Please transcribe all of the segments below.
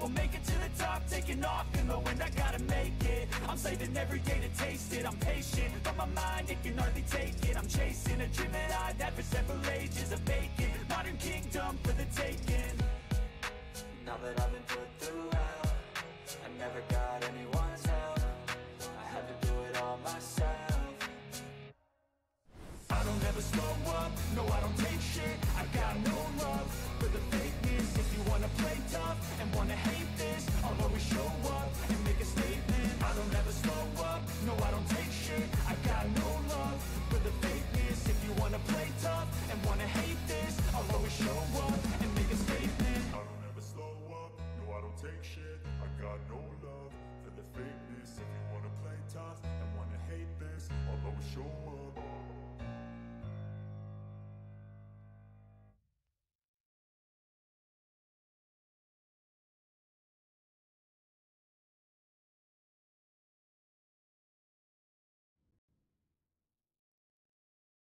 will make it to the top, taking off in the wind. I gotta make it, I'm saving every day to taste it. I'm patient, but my mind, it can hardly take it. I'm chasing a dream that I've had for several ages A vacant, modern kingdom for the taking. Now that I've been put through hell I never got anyone's help. I had to do it all myself. I don't ever slow up, no I don't take shit. I got no wanna hate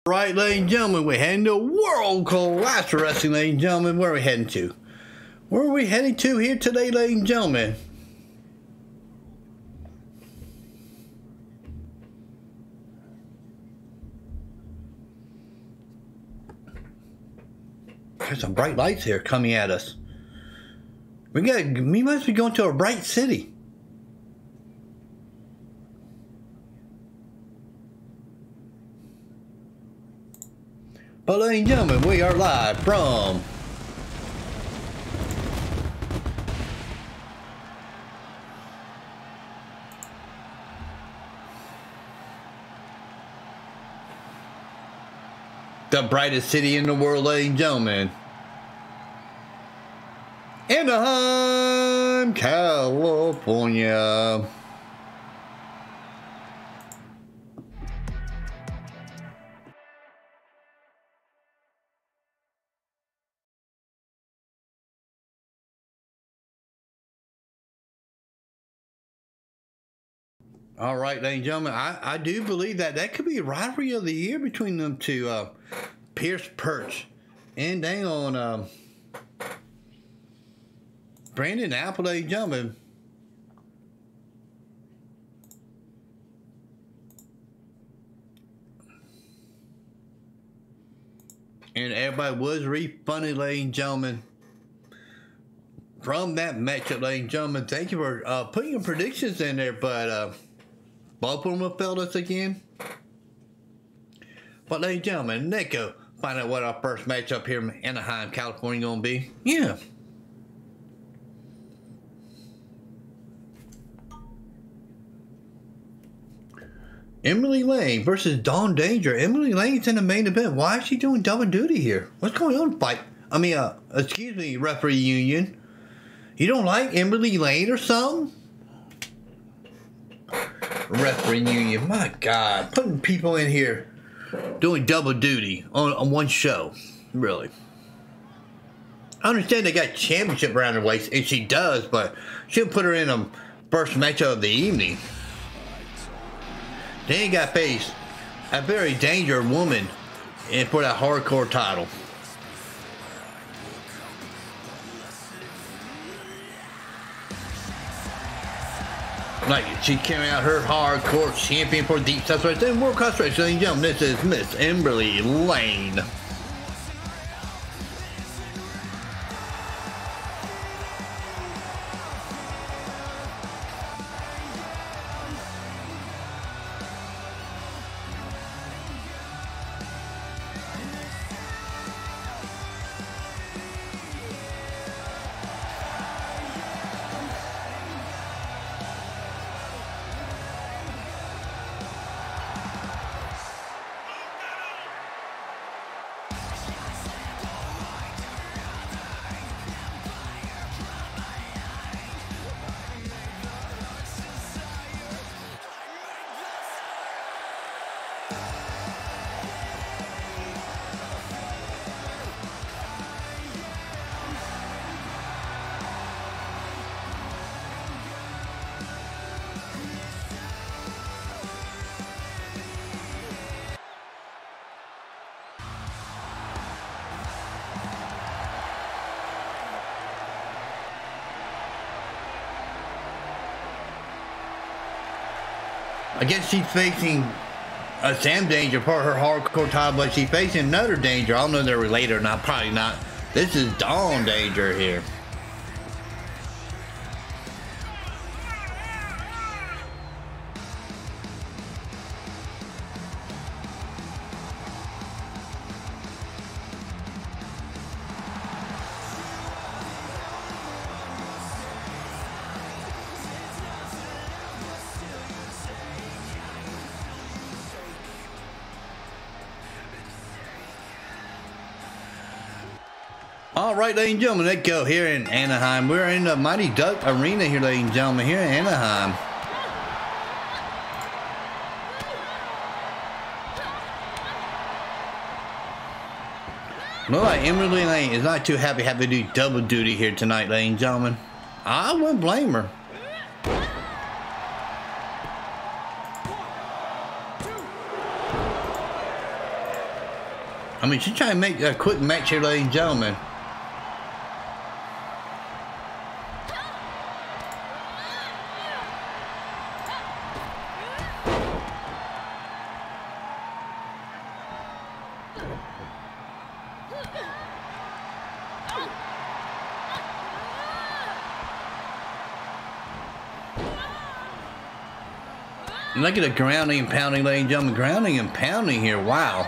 Right, ladies and gentlemen, we're heading to World Class Wrestling, ladies and gentlemen. Where are we heading to? Where are we heading to here today, ladies and gentlemen? There's some bright lights here coming at us. We got. We must be going to a bright city. But ladies and gentlemen, we are live from the brightest city in the world, ladies and gentlemen. Anaheim, California. All right, ladies and gentlemen, I, I do believe that that could be a rivalry of the year between them two. Uh, Pierce Perch and dang on um, Brandon Apple, ladies and gentlemen. And everybody was refunded, ladies and gentlemen from that matchup, ladies and gentlemen. Thank you for uh, putting your predictions in there, but uh, both of them have failed us again. But ladies and gentlemen, let's go find out what our first matchup here in Anaheim, California gonna be. Yeah. Emily Lane versus Dawn Danger. Emily Lane's in the main event. Why is she doing double duty here? What's going on, fight? I mean, uh, excuse me, referee union. You don't like Emily Lane or something? Referee union, my God, putting people in here doing double duty on, on one show, really. I understand they got championship around her waist, and she does, but she'll put her in a first match of the evening. They ain't got face a very dangerous woman and for that hardcore title. Like she carrying out her hardcore champion for deep South Wrestling World Class Wrestling. Gentlemen, this is Miss Emberly Lane. I guess she's facing a Sam Danger for her hardcore title, but she's facing another Danger. I don't know if they're related or not. Probably not. This is Dawn Danger here. All right, ladies and gentlemen, let's go here in Anaheim. We're in the Mighty Duck Arena here, ladies and gentlemen, here in Anaheim. Look like Emily Lane is not too happy having to do double duty here tonight, ladies and gentlemen. I wouldn't blame her. I mean, she's trying to make a quick match here, ladies and gentlemen. Look at the grounding and pounding, ladies and gentlemen. Grounding and pounding here. Wow.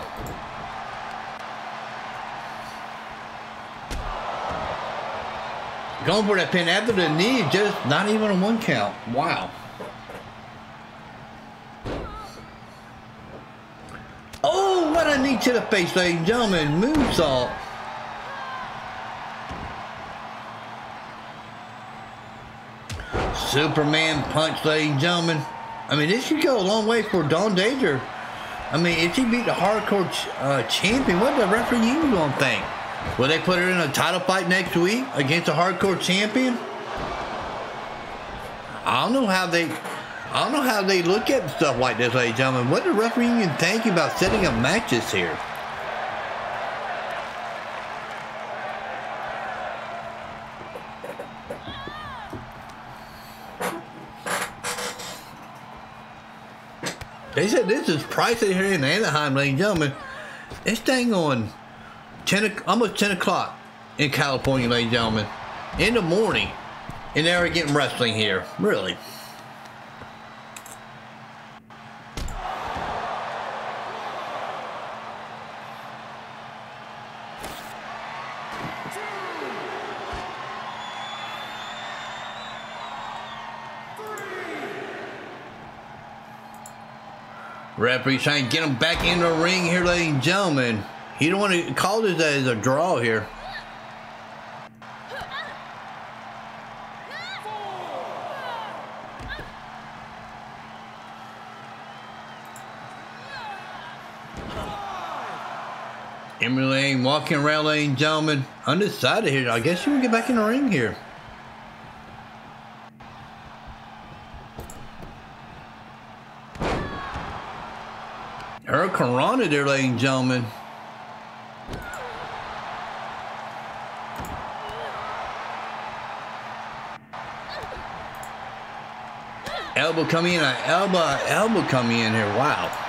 Going for that pin after the knee, just not even a one count. Wow. Oh, what a knee to the face, ladies and gentlemen. Moonsault. Superman punch, ladies and gentlemen. I mean, this could go a long way for Dawn Danger. I mean, if she beat the hardcore ch uh, champion, what the referee union gonna think? Will they put her in a title fight next week against a hardcore champion? I don't know how they, I don't know how they look at stuff like this, ladies and gentlemen. What the referee union think about setting up matches here? They said this is pricey here in Anaheim, ladies and gentlemen. It's dang on 10, almost 10 o'clock in California, ladies and gentlemen. In the morning. And they're getting wrestling here. Really. Referee trying to get him back in the ring here, ladies and gentlemen. He don't want to call this as a draw here. Emily Lane walking around, ladies and gentlemen. Undecided here. I guess you will get back in the ring here. Hurricanrana there, ladies and gentlemen. Elbow coming in, uh, elbow, elbow coming in here. Wow.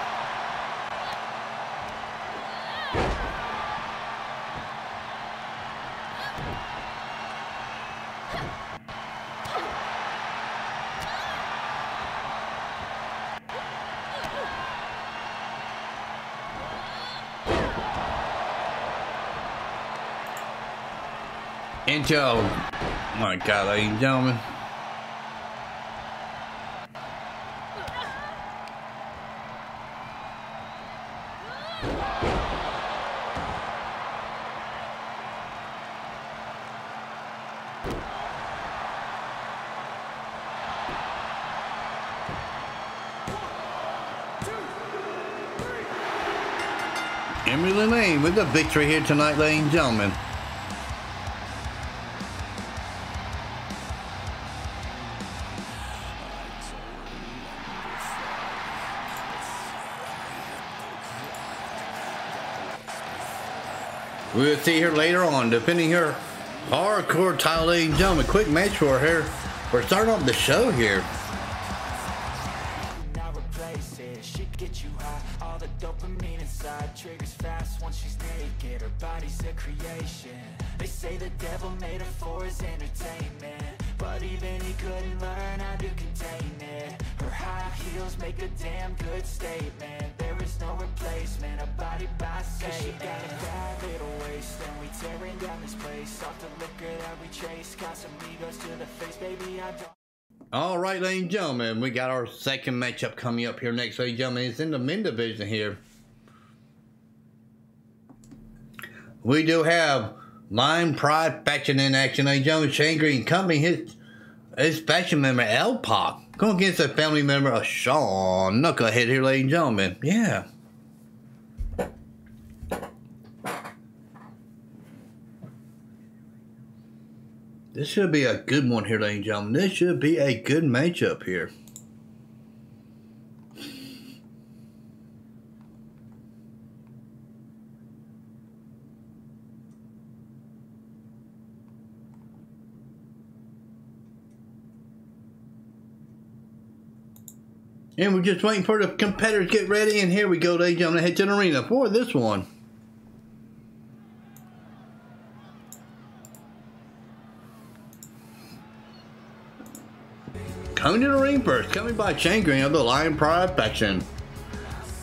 Oh my God, ladies and gentlemen. Emery Lane with the victory here tonight, ladies and gentlemen. See here later on, defending her hardcore ladies and gentlemen. Quick match for her. We're starting off the show here. We got our second matchup coming up here next, ladies and gentlemen. It's in the men division here. We do have Lion Pride faction in action, ladies and gentlemen. Shane Green Company, his, his faction member, L-Pac, going against a family member of Shawn Knucklehead here, ladies and gentlemen. Yeah. This should be a good one here, ladies and gentlemen. This should be a good matchup here. And we're just waiting for the competitors to get ready. And here we go, ladies and gentlemen. Head to the arena for this one. Coming to the ring first, coming by Shane Green of the Lion Pride faction.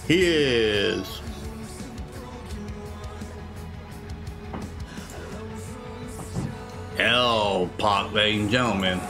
He is. L-Pac, ladies and gentlemen.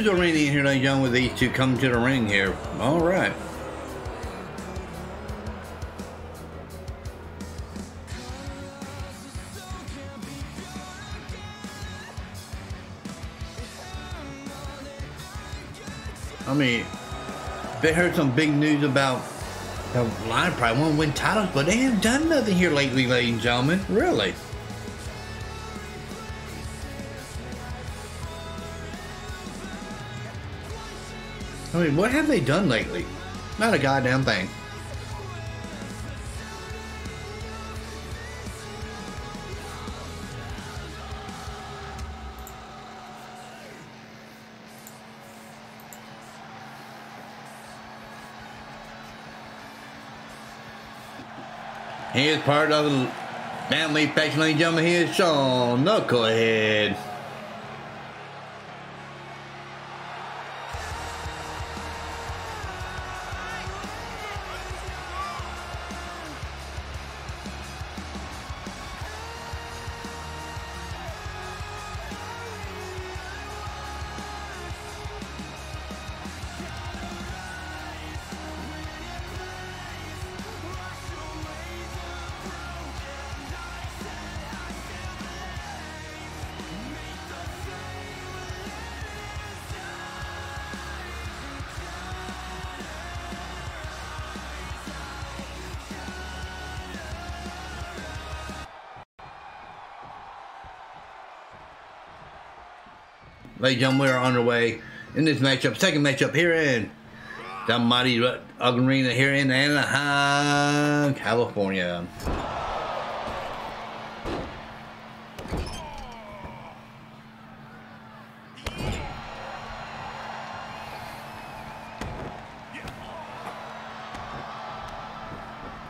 Ringing in here, and gentlemen, with these two come to the ring here. All right. I mean, they heard some big news about the Lion Pride won't win titles, but they haven't done nothing here lately, ladies and gentlemen. Really. I mean, what have they done lately? Not a goddamn thing. He is part of the family. faction, ladies and gentlemen. He is Shawn Knucklehead. Ladies and gentlemen, we are underway in this matchup, second matchup here in the mighty arena here in Anaheim, California.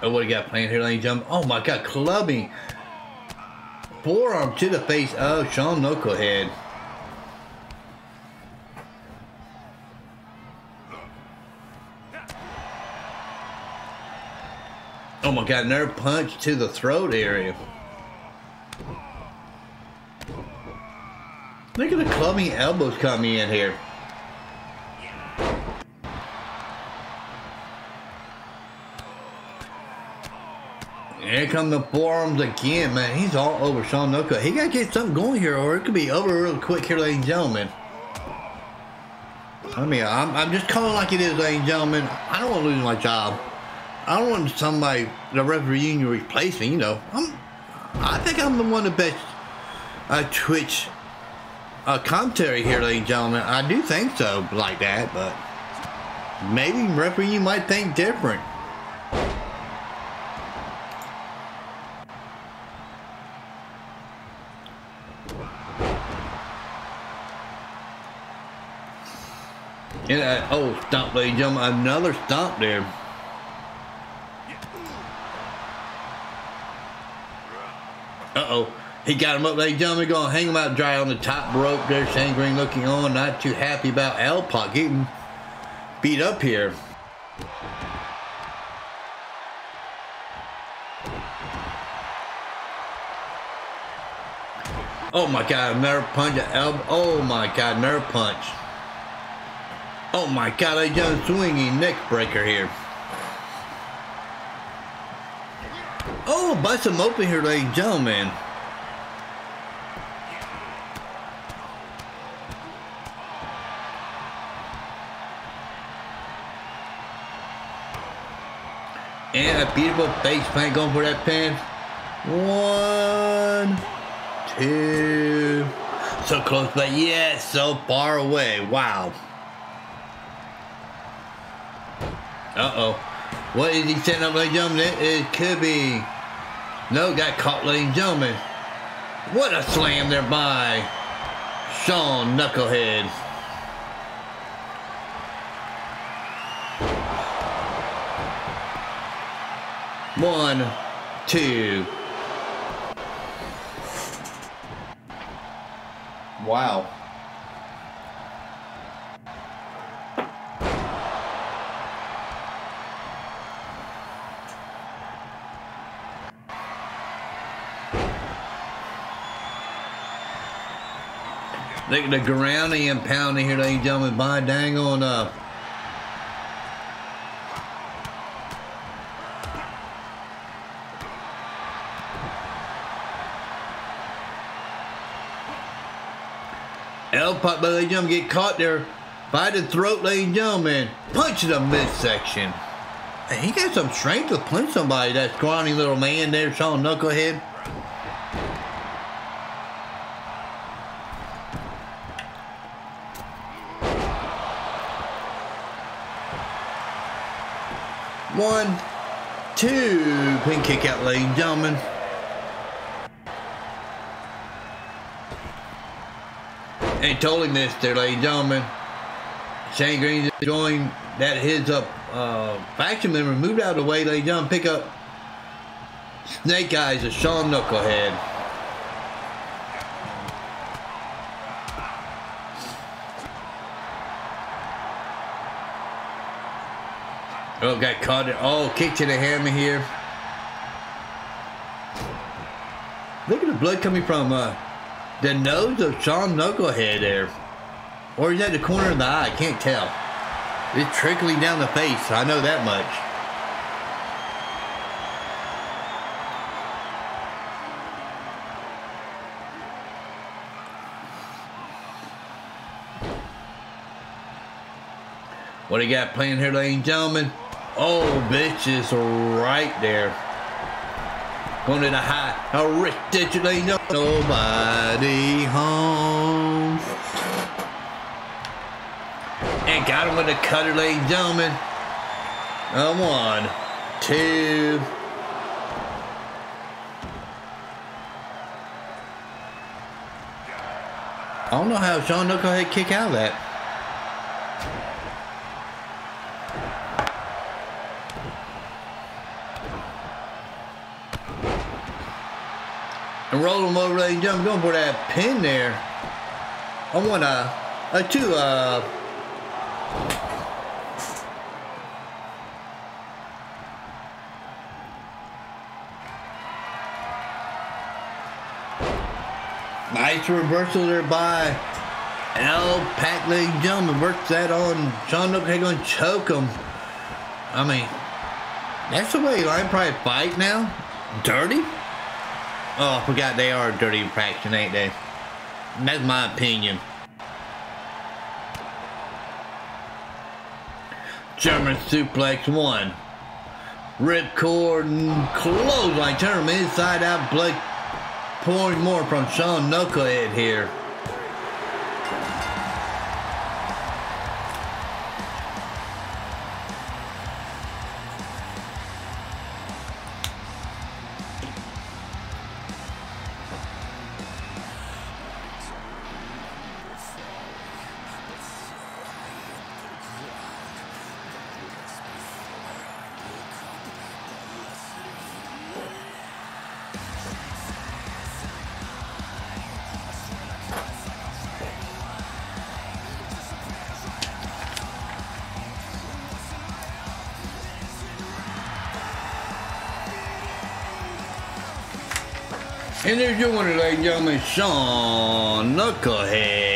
Oh, what you got playing here, ladies and? Oh my god, clubbing. Forearm to the face of Shawn Knucklehead. Oh my god, nerve punch to the throat area. Look at the clubbing elbows coming in here. Here come the forearms again, man. He's all over Shawn Noka. He got to get something going here, or it could be over real quick here, ladies and gentlemen. I mean, I'm, I'm just calling like it is, ladies and gentlemen. I don't want to lose my job. I don't want somebody, the referee union, replace me. You know, I'm. I think I'm the one of the best uh, Twitch uh, commentary here, ladies and gentlemen. I do think so, like that, but maybe referee you might think different. And, uh, oh, stomp, ladies and gentlemen, another stomp there. Uh-oh. He got him up, ladies and gentlemen. Going to hang him out dry on the top rope there. Shane Green looking on. Not too happy about L-Pac getting beat up here. Oh my God, nerve punch elbow. Oh my God, nerve punch. Oh my God, I just swinging neck breaker here. Oh, bust him open here, ladies and gentlemen. And a beautiful face plant going for that pin. One, two. So close, but yes, so far away. Wow. Uh-oh. What is he setting up, and gentlemen? It could be. No, got caught, ladies and gentlemen. What a slam there by Shawn Knucklehead. One, two. Wow. The, the grounding and pounding here, ladies and gentlemen, by dang on uh, L-Pac, ladies and gentlemen, get caught there by the throat, ladies and gentlemen. Punch the midsection. Hey, he got some strength to punch somebody, that scrawny little man there, Shawn Knucklehead. One, two, pin kick out, ladies and gentlemen. And totally missed there, ladies and gentlemen. Shane Green's enjoying that his up uh, faction member moved out of the way, ladies and gentlemen. Pick up Snake Eyes of Shawn Knucklehead. Oh, got caught. Oh, kick to the hammer here. Look at the blood coming from uh, the nose of Shawn Knucklehead there. Or is that the corner of the eye? I can't tell. It's trickling down the face. I know that much. What do you got playing here, ladies and gentlemen? Oh, bitch is right there. Going to the high. A rich digitally no nobody home. And got him with the cutter, ladies and gentlemen. A one, two. I don't know how Shawn Knucklehead kick out of that. And roll them over, ladies and gentlemen. Going for that pin there. I want a, a two, uh, Nice reversal there by L. Pack, ladies and gentlemen. Works that on Shawn Nook. going to choke him. I mean, that's the way Lion Pride fight now. Dirty. Oh, I forgot they are a dirty faction, ain't they? That's my opinion. German suplex one. Ripcord clothesline. Turn him inside out. Blake pouring more from Shawn Knucklehead here. And there's your winner, ladies and gentlemen, Shawn Knucklehead.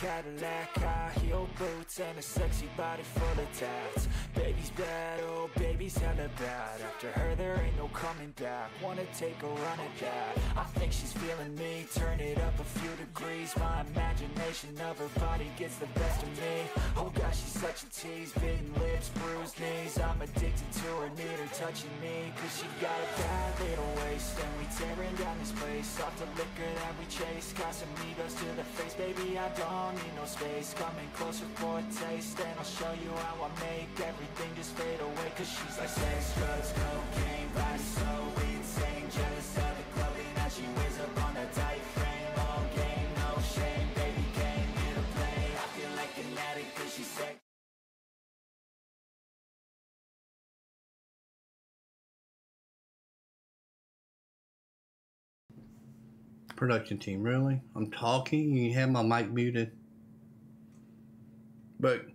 Cadillac, boots, and a sexy body full of tats. Baby's bad, oh baby's hella bad. After her, there ain't no coming back. Wanna take a run at that? I think she's feeling me. Turn it up a few degrees. My imagination of her body gets the best of me. Oh gosh, she's such a tease. Bitten lips, bruised knees. I'm addicted to her, need her touching me. Cause she got a bad little waist. And we tearing down this place. Off the liquor that we chase. Got some egos to the face, baby. I don't need no space Coming closer And I'll show you how I make everything just fade away. Cause she's like sex, drugs, cocaine so insane. Jealous of the clothing that she wears up on a tight frame. All game, no shame Baby came here to play I feel like an addict cause she's sex. Production team, really? I'm talking, you have my mic muted. But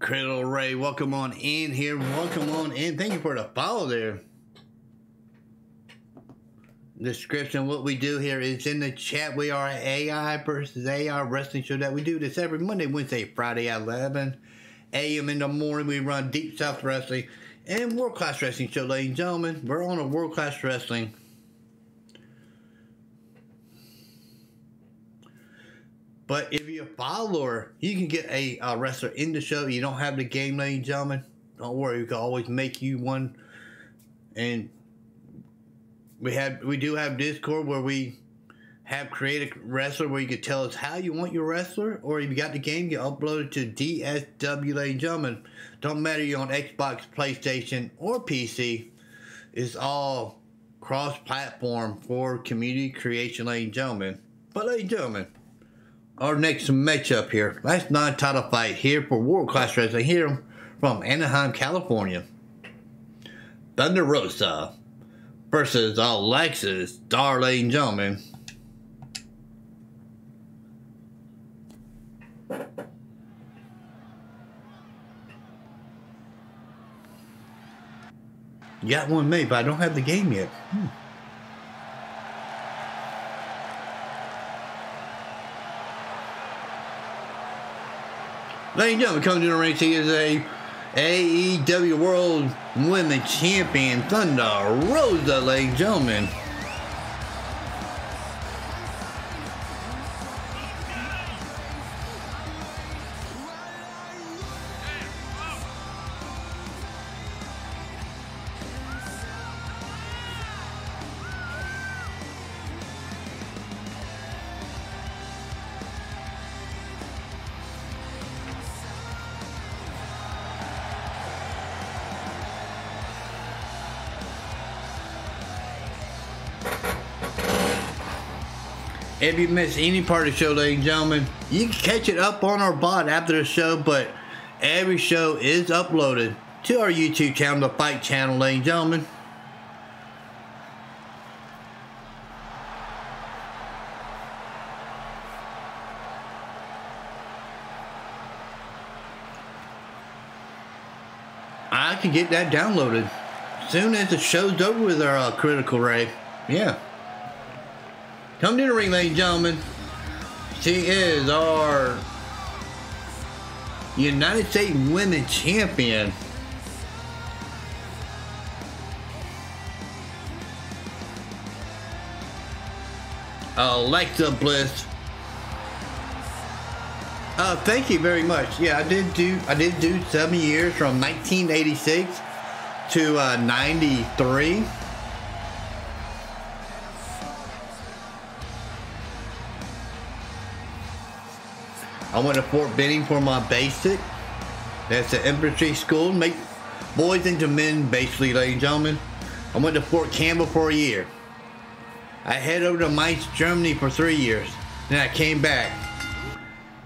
Cradle Ray, welcome on in here. Welcome on in. Thank you for the follow there. Description what we do here is in the chat. We are AI versus AI wrestling show that we do this every Monday, Wednesday, Friday at 11 a.m. in the morning. We run Deep South Wrestling and World Class Wrestling show, ladies and gentlemen. We're on a World Class Wrestling. But if you're a follower, you can get a, a wrestler in the show. You don't have the game, ladies and gentlemen. Don't worry, we can always make you one. And we have we do have Discord where we have create a wrestler where you can tell us how you want your wrestler, or if you got the game, you upload it to DSW, ladies and gentlemen. Don't matter you're on Xbox, PlayStation, or PC. It's all cross-platform for community creation, ladies and gentlemen. But ladies and gentlemen, our next matchup here, last non-title fight here for World Class Wrestling here from Anaheim, California. Thunder Rosa versus Alexis ladies gentlemen. Got one made, but I don't have the game yet. Hmm. Ladies and gentlemen, coming to the ring, he is a AEW World Women Champion Thunder Rosa, ladies and gentlemen. If you missed any part of the show, ladies and gentlemen, you can catch it up on our bot after the show, but every show is uploaded to our YouTube channel, the Fight Channel, ladies and gentlemen. I can get that downloaded soon as the show's over with our uh, Critical Ray. Yeah. Come to the ring, ladies and gentlemen. She is our United States Women's Champion. Alexa Bliss. Uh, thank you very much. Yeah, I did do I did do seven years from 1986 to uh, 93. I went to Fort Benning for my basic. That's the infantry school. Make boys into men, basically, ladies and gentlemen. I went to Fort Campbell for a year. I headed over to Mainz, Germany for three years. Then I came back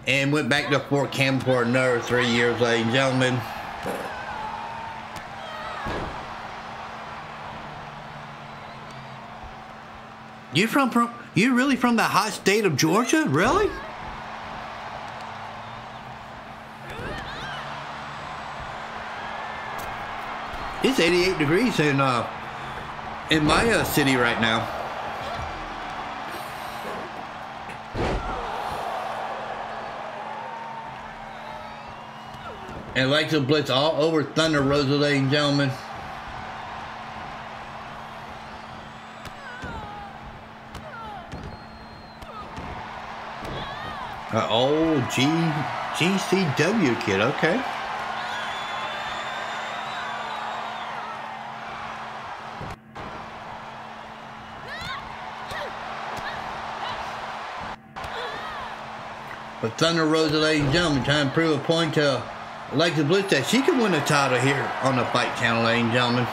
and went back to Fort Campbell for another three years, ladies and gentlemen. You from, from you really from the hot state of Georgia? Really? It's 88 degrees in uh in my uh, city right now. And like to blitz all over Thunder Rosa, ladies and gentlemen. Uh, oh, G GCW kid, okay. But Thunder Rosa, ladies and gentlemen, trying to prove a point to Alexa Bliss that she can win the title here on the Fight Channel, ladies and gentlemen.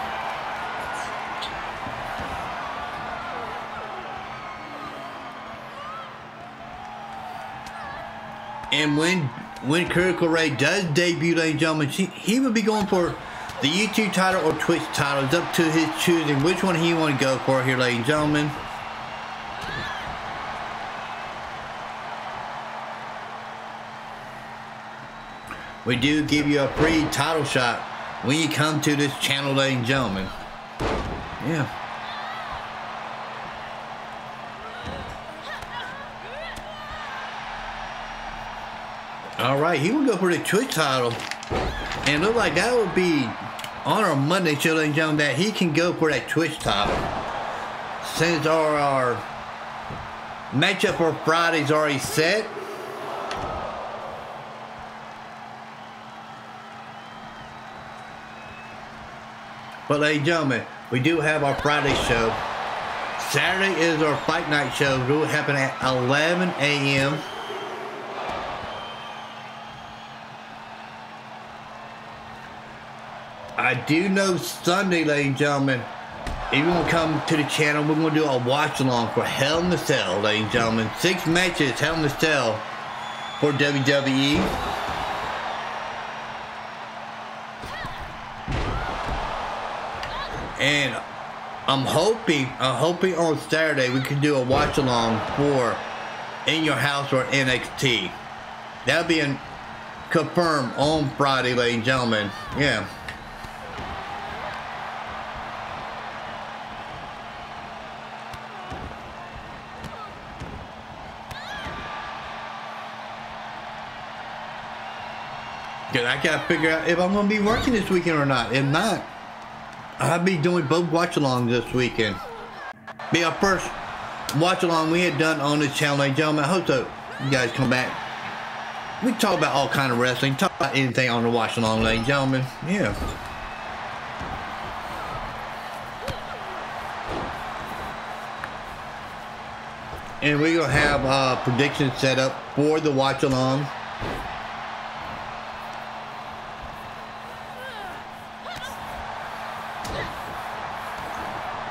And when when Critical Ray does debut, ladies and gentlemen, she, he would be going for the YouTube title or Twitch title. It's up to his choosing which one he want to go for here, ladies and gentlemen. We do give you a free title shot when you come to this channel, ladies and gentlemen. Yeah. All right, he will go for the Twitch title. And look like that would be on our Monday show, ladies and gentlemen, that he can go for that Twitch title. Since our, our matchup for Friday's already set. But ladies and gentlemen, we do have our Friday show Saturday is our fight night show. It will happen at 11 a.m. I do know Sunday, ladies and gentlemen, if you want to come to the channel, we're going to do a watch along for Hell in the Cell, ladies and gentlemen. Six matches, Hell in the Cell for WWE. I'm hoping, I'm hoping on Saturday we can do a watch along for In Your House or NXT. That'll be in, confirmed on Friday, ladies and gentlemen. Yeah. Cause I gotta figure out if I'm gonna be working this weekend or not. If not, I'll be doing both watch along this weekend. Be our first watch along we had done on this channel, ladies and gentlemen. I hope so you guys come back. We talk about all kind of wrestling, talk about anything on the watch along, ladies and gentlemen. Yeah. And we're gonna have uh, predictions set up for the watch along.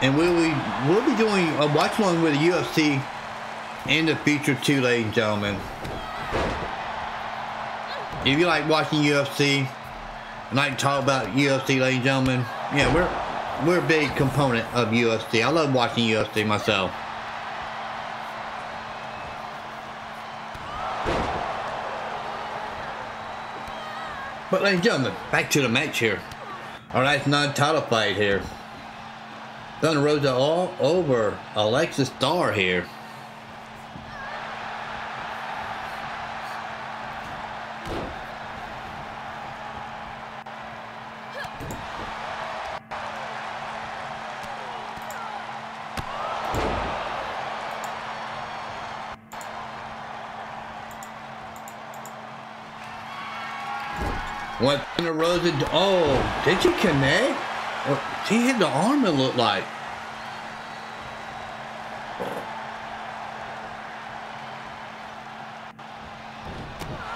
And we'll be we'll be doing a watch along with the UFC in the future too, ladies and gentlemen. If you like watching UFC and like to talk about UFC, ladies and gentlemen, yeah, we're we're a big component of UFC. I love watching UFC myself. But ladies and gentlemen, back to the match here. Alright, non-title fight here. Thunder Rosa all over Alexis Starr here. What Thunder Rosa? Oh, did she connect? She hit the arm, it looked like.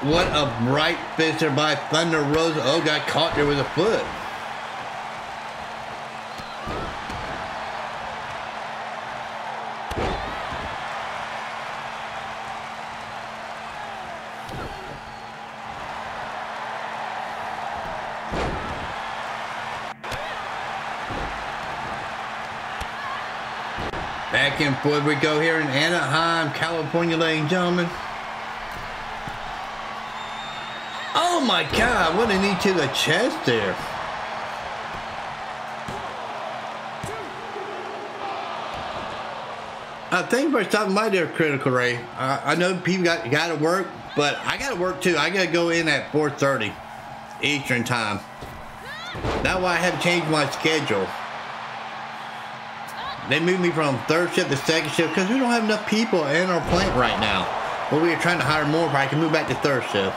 What a bright finisher by Thunder Rosa. Oh, got caught there with a foot. And forth we go here in Anaheim, California, ladies and gentlemen. Oh my god, what a knee to the chest there. I think for something my dear Critical Ray, uh, I know people got got to work, but I got to work too. I got to go in at 4:30 Eastern time. That's why I have changed my schedule. They moved me from third shift to second shift because we don't have enough people in our plant right now. But we are trying to hire more, but I can move back to third shift.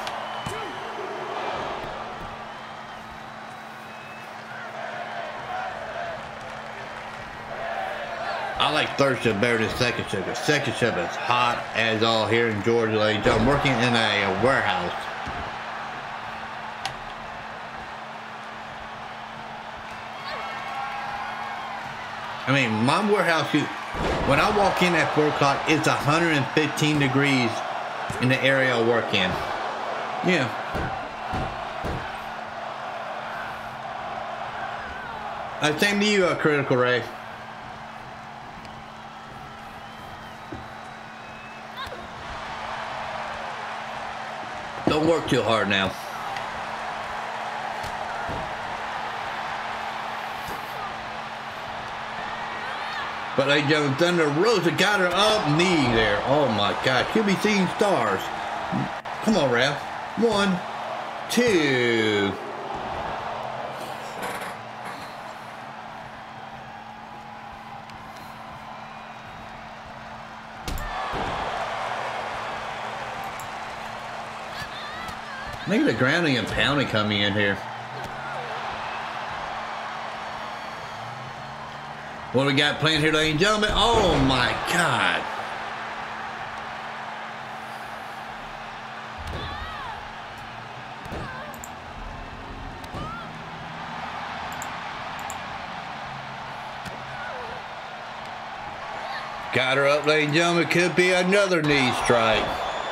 I like third shift better than second shift. Second shift is hot as all here in Georgia, ladies. I'm working in a, a warehouse. I mean, my warehouse, when I walk in at 4 o'clock, it's 115 degrees in the area I work in. Yeah. Uh, same to you, uh, Critical Ray. Don't work too hard now. But and gentlemen, Thunder Rosa got her up knee there. Oh my God, she'll be seeing stars. Come on, Ralph. One, two. Look at the grounding and pounding coming in here. What we got playing here, ladies and gentlemen? Oh my God. Got her up, ladies and gentlemen. Could be another knee strike.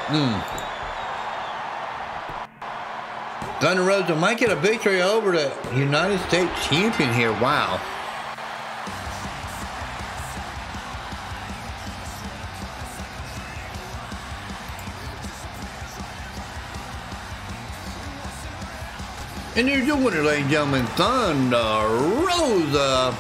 Mm. Thunder Rosa might get a victory over the United States champion here. Wow. And here's your winner, ladies and gentlemen, Thunder Rosa.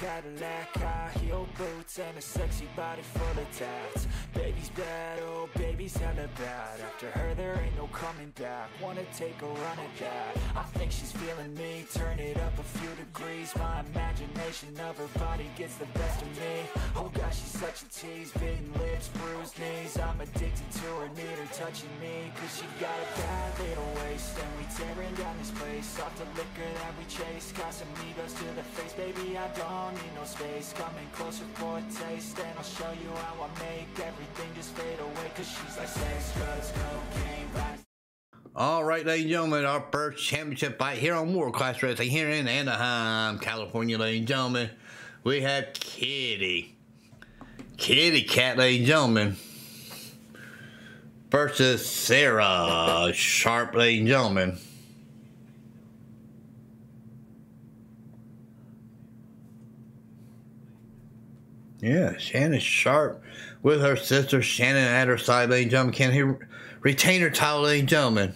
Cadillac, and a sexy body full of tats. Baby's bad, baby's hella bad. After her, there ain't no coming back. Wanna take a run at that? I think she's feeling me. Turn it up a few degrees. My imagination of her body gets the best of me. Oh gosh, she's such a tease. Bitten lips, bruised knees. I'm addicted to her, need her touching me. Cause she got a bad little waist. And we tearing down this place. Off the liquor that we chase. Casamigos to the face, baby. I don't need no space Coming closer for a taste And I'll show you how I make everything just fade away Cause she's All right, ladies and gentlemen, our first championship fight here on World Class Wrestling here in Anaheim, California, ladies and gentlemen. We have Kitty. Kittie Kat, ladies and gentlemen. Versus Sarah Sharp, ladies and gentlemen. Yeah, Shannon Sharp with her sister Shannon at her side, ladies and gentlemen. Can he retain her title, ladies and gentlemen?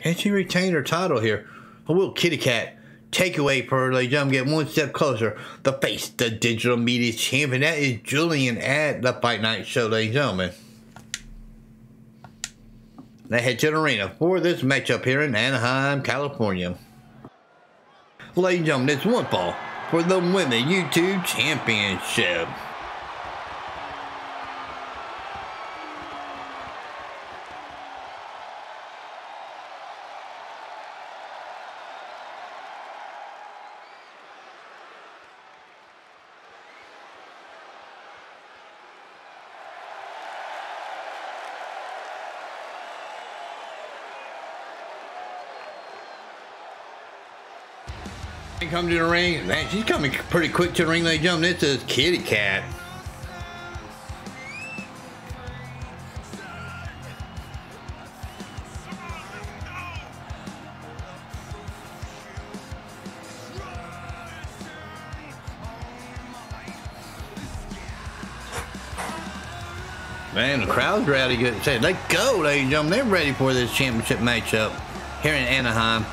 Can she retain her title here? A little kitty cat takeaway for her, ladies and gentlemen. Get one step closer. The face, the digital media champion. That is Julian at the Fight Night Show, ladies and gentlemen. They head to the arena for this matchup here in Anaheim, California. Ladies and gentlemen, it's one fall for the Women YouTube Championship. And come to the ring. Man, she's coming pretty quick to the ring, and gentlemen. This is Kittie Kat. Man, the crowd's ready. Good. Say, let go, ladies and gentlemen. They're ready for this championship matchup here in Anaheim.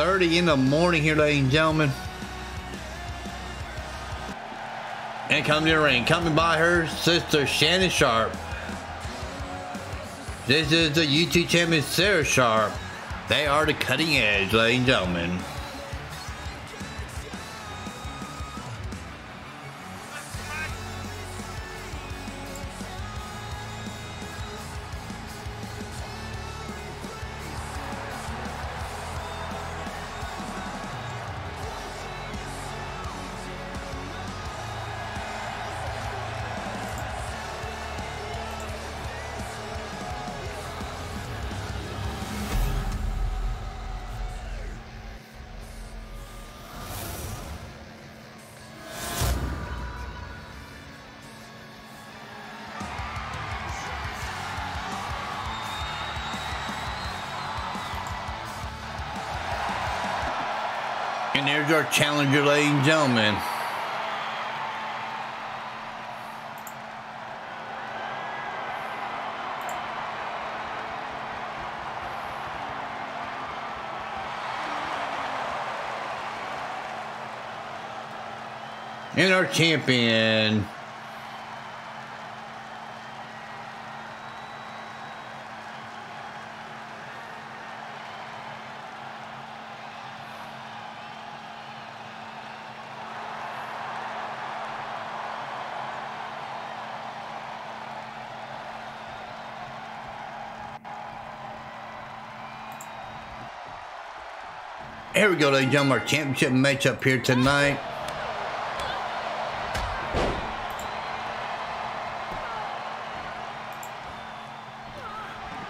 Ten thirty in the morning here, ladies and gentlemen. And coming to the ring, coming by her sister Shannon Sharp. This is the YouTube champion Sarah Sharp. They are the cutting edge, ladies and gentlemen. There's our challenger, ladies and gentlemen. And our champion, Here we go, ladies and gentlemen, our championship matchup here tonight.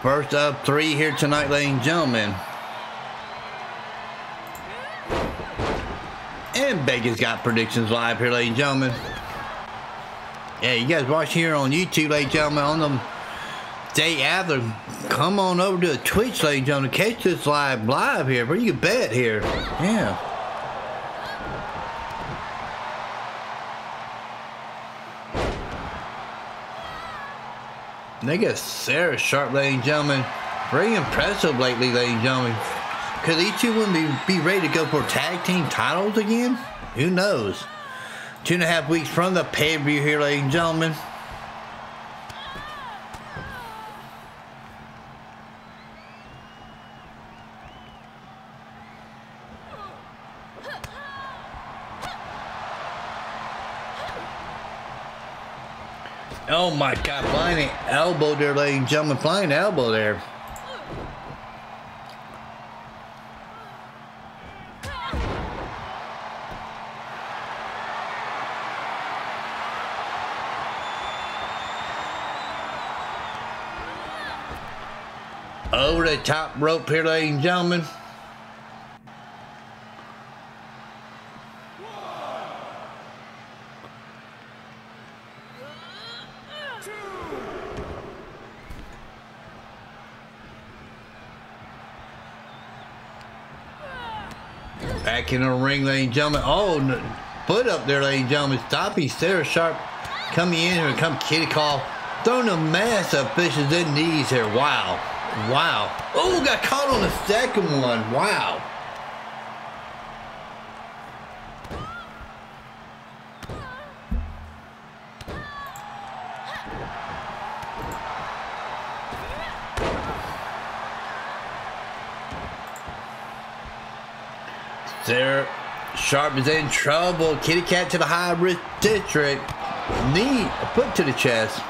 First up three here tonight, ladies and gentlemen. And Vegas got predictions live here, ladies and gentlemen. Yeah, you guys watch here on YouTube, ladies and gentlemen, on the day after. Come on over to Twitch, ladies and gentlemen, catch this live live here, where you can bet here. Yeah. They got Sarah Sharp, ladies and gentlemen. Very impressive lately, ladies and gentlemen. Could these two women be, be ready to go for tag team titles again? Who knows? Two and a half weeks from the pay-per-view here, ladies and gentlemen. My God, flying elbow there, ladies and gentlemen. Flying elbow there. Over the top rope here, ladies and gentlemen. In the ring, ladies and gentlemen. Oh, foot up there, ladies and gentlemen. Stopping Sarah Sharp coming in here. Come Kitty Call. Throwing a mass of fishes in knees here. Wow. Wow. Oh, got caught on the second one. Wow. Sharp is in trouble. Kittie Kat to the high risk district. Knee, foot to the chest.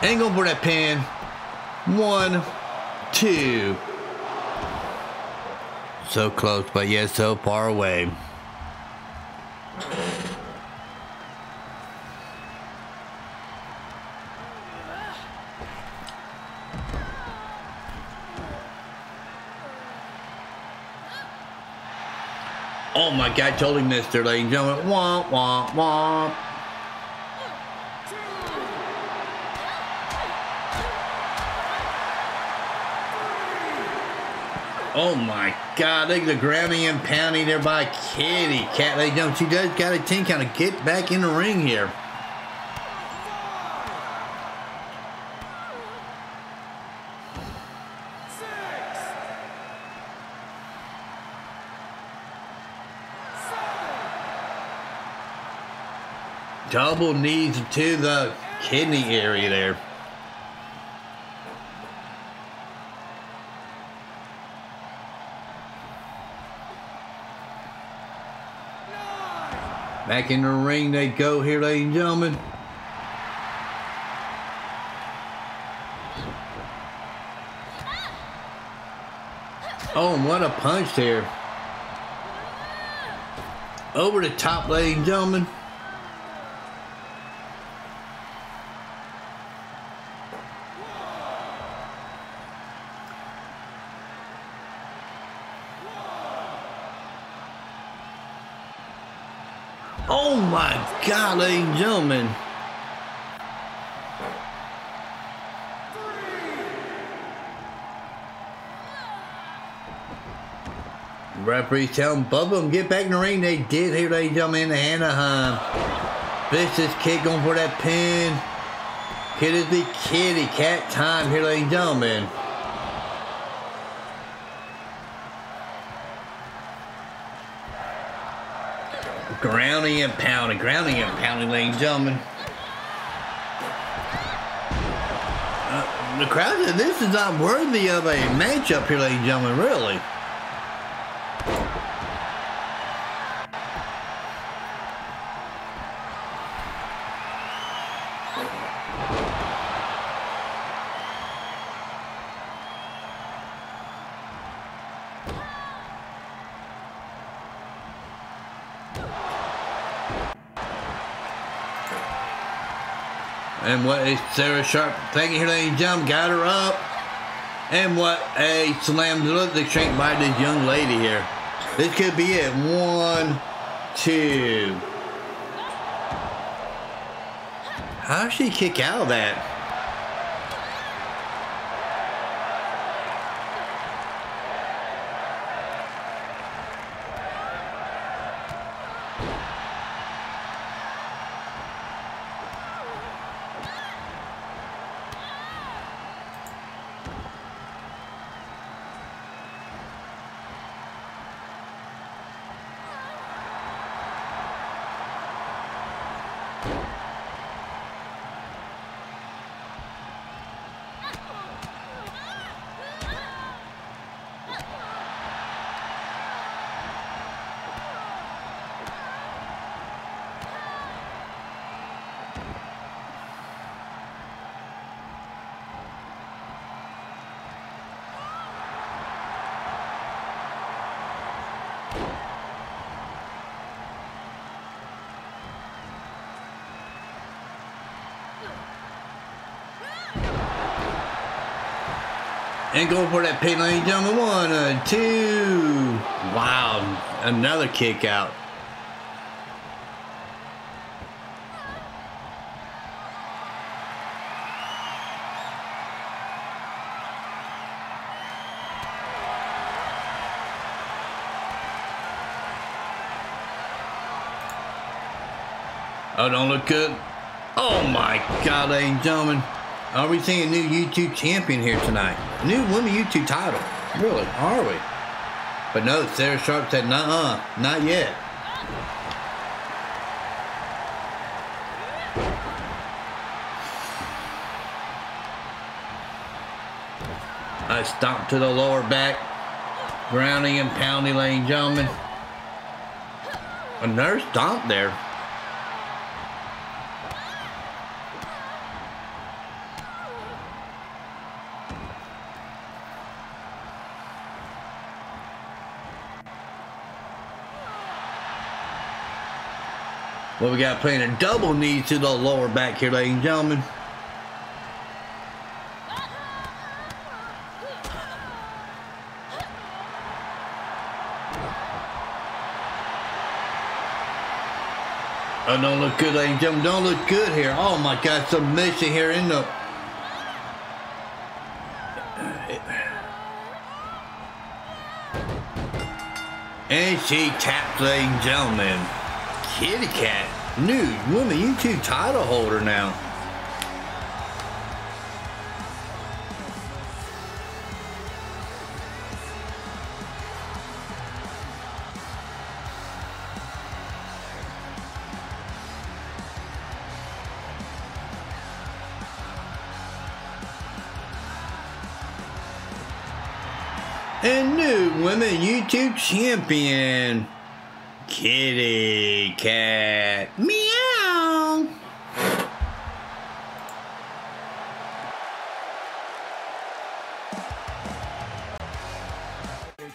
Going for that pin. One, two. So close, but yet so far away. Oh my god, totally missed her, ladies and gentlemen. Womp, womp, womp. Oh my god, look at the grounding and pounding there by Kittie Kat. Ladies and gentlemen, she does got a team kind of get back in the ring here. Double knees to the kidney area there. Back in the ring they go here, ladies and gentlemen. Oh, what a punch there. Over the top, ladies and gentlemen. Oh my Ladies and gentlemen. Referees telling Bubba them get back in the ring. They did here, ladies and gentlemen, in Anaheim. Um, vicious kick going for that pin. Kid is the kitty cat time here, ladies and gentlemen. Grounding and pounding, grounding and pounding, ladies and gentlemen. Uh, the crowd this is not worthy of a matchup here, ladies and gentlemen, really. And what is Sarah Sharp here, ladies and gentlemen? Got her up. And what a slam. Look, the shank by this young lady here. This could be it. One, two. How did she kick out of that? And going for that pin lane gentlemen. One, uh, two. Wow. Another kick out. Oh, don't look good. Oh my God, ladies and gentlemen. Are we seeing a new YouTube champion here tonight? A new women YouTube title. Really, are we? But no, Sarah Sharp said, nah, -uh, not yet. I stomped to the lower back. Grounding and pounding, and gentlemen. Another stomp there. Well, we got playing a double knee to the lower back here, ladies and gentlemen. Oh, don't look good, ladies and gentlemen. Don't look good here. Oh my God, submission here in the. And she tapped, ladies and gentlemen. Kittie Kat, new woman YouTube title holder now. And new women YouTube champion. Kitty cat. Meow.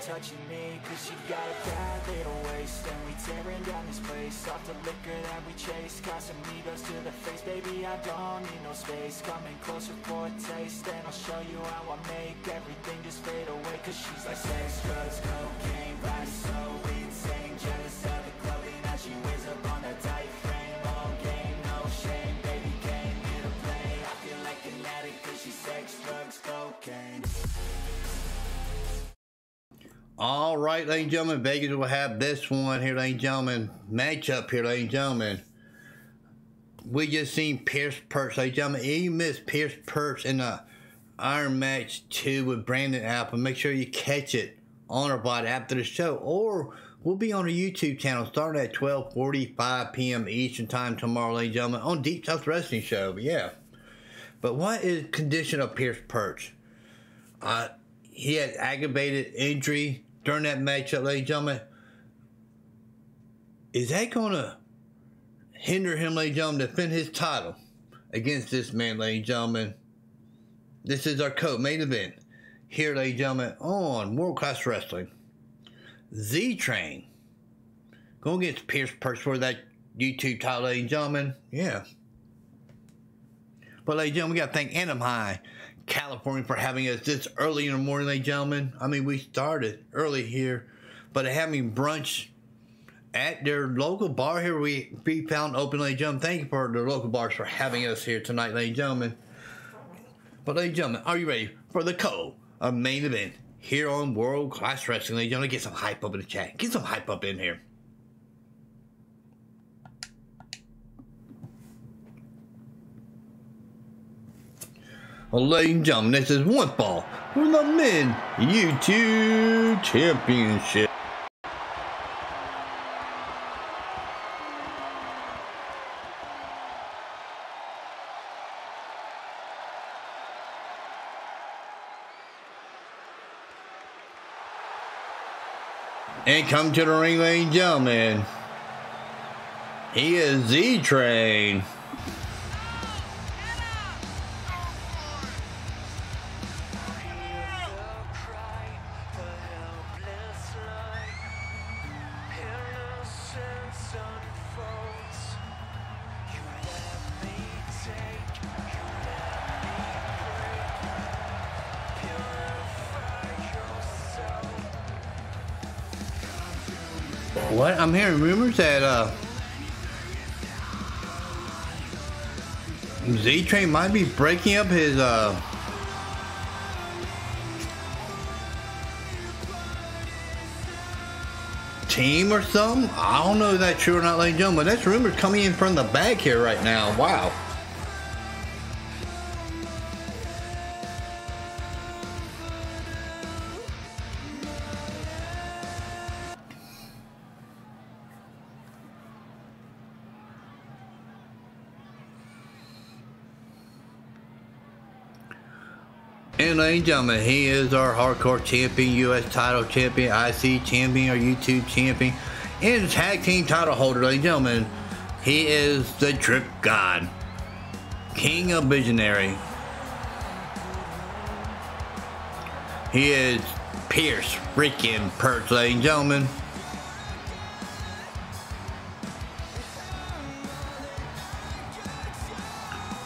Touching me cause she got a bad little waist And we tearing down this place Off the liquor that we chase Casamigos to the face Baby, I don't need no space Coming closer for a taste And I'll show you how I make Everything just fade away Cause she's like sex, drugs, cocaine so right, ladies and gentlemen, Vegas will have this one here, ladies and gentlemen. Matchup here, ladies and gentlemen. We just seen Pierce Perch, ladies and gentlemen. If you missed Pierce Perch in the Iron Match 2 with Brandon Apple, make sure you catch it on our bot after the show. Or we'll be on our YouTube channel starting at 12.45 p.m. Eastern Time tomorrow, ladies and gentlemen, on Deep South Wrestling Show. But yeah. But what is condition of Pierce Perch? Uh, he had aggravated injury during that matchup, ladies and gentlemen. Is that going to hinder him, ladies and gentlemen, to defend his title against this man, ladies and gentlemen? This is our co main event here, ladies and gentlemen, on World Class Wrestling. Z Train going against Pierce Perch for that YouTube title, ladies and gentlemen. Yeah. But, ladies and gentlemen, we got to thank Anaheim, California, for having us this early in the morning, ladies and gentlemen. I mean, we started early here, but having brunch at their local bar here, we be found open, ladies and gentlemen. Thank you for the local bars for having us here tonight, ladies and gentlemen. But, ladies and gentlemen, are you ready for the co of main event here on World Class Wrestling, ladies and gentlemen? Get some hype up in the chat. Get some hype up in here. Ladies and gentlemen, this is one fall for the Men YouTube Championship. And come to the ring, ladies and gentlemen. He is Z Train might be breaking up his uh, team or something. I don't know if that's true or not, ladies and gentlemen. That's rumors coming in from the back here right now. Wow. Ladies and gentlemen, he is our hardcore champion, U.S. title champion, IC champion, our YouTube champion, and tag team title holder, ladies and gentlemen. He is the Drip God, King of Visionary. He is Pierce freaking Perch, ladies and gentlemen.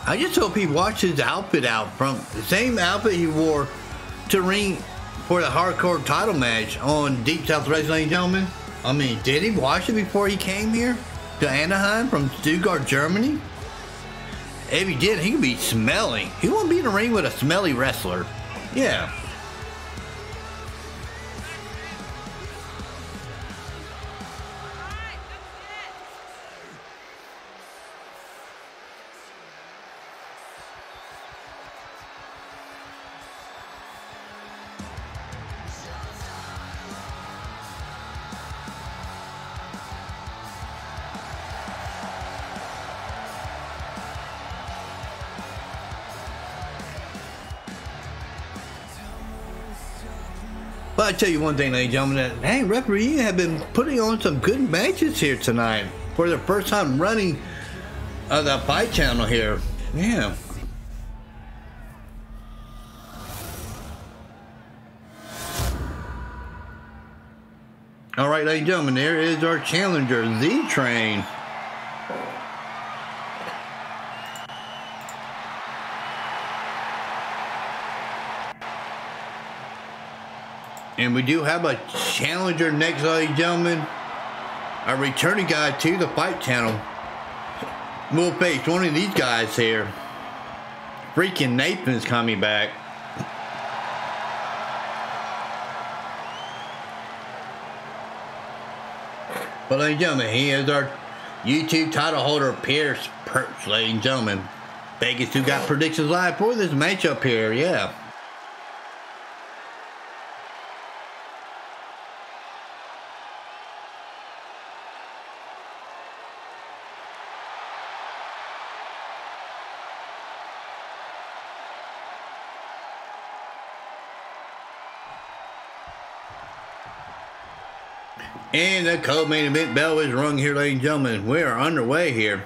I just hope he washed his outfit out from the same outfit he wore to ring for the hardcore title match on Deep South Wrestling, gentlemen. I mean, did he wash it before he came here to Anaheim from Stuttgart, Germany? If he did, he could be smelly. He won't be in the ring with a smelly wrestler. Yeah. Tell you one thing, ladies and gentlemen, that hey, referee you have been putting on some good matches here tonight for the first time running uh, the fight channel here. Yeah. All right, ladies and gentlemen, there is our challenger, Z Train. And we do have a challenger next, ladies and gentlemen. A returning guy to the fight channel. We'll face one of these guys here. Freaking Nathan's coming back. But ladies and gentlemen, he is our YouTube title holder, Pierce Perch, ladies and gentlemen. Vegas who got predictions live for this matchup here, yeah. And the co-main event bell is rung here, ladies and gentlemen. We are underway here.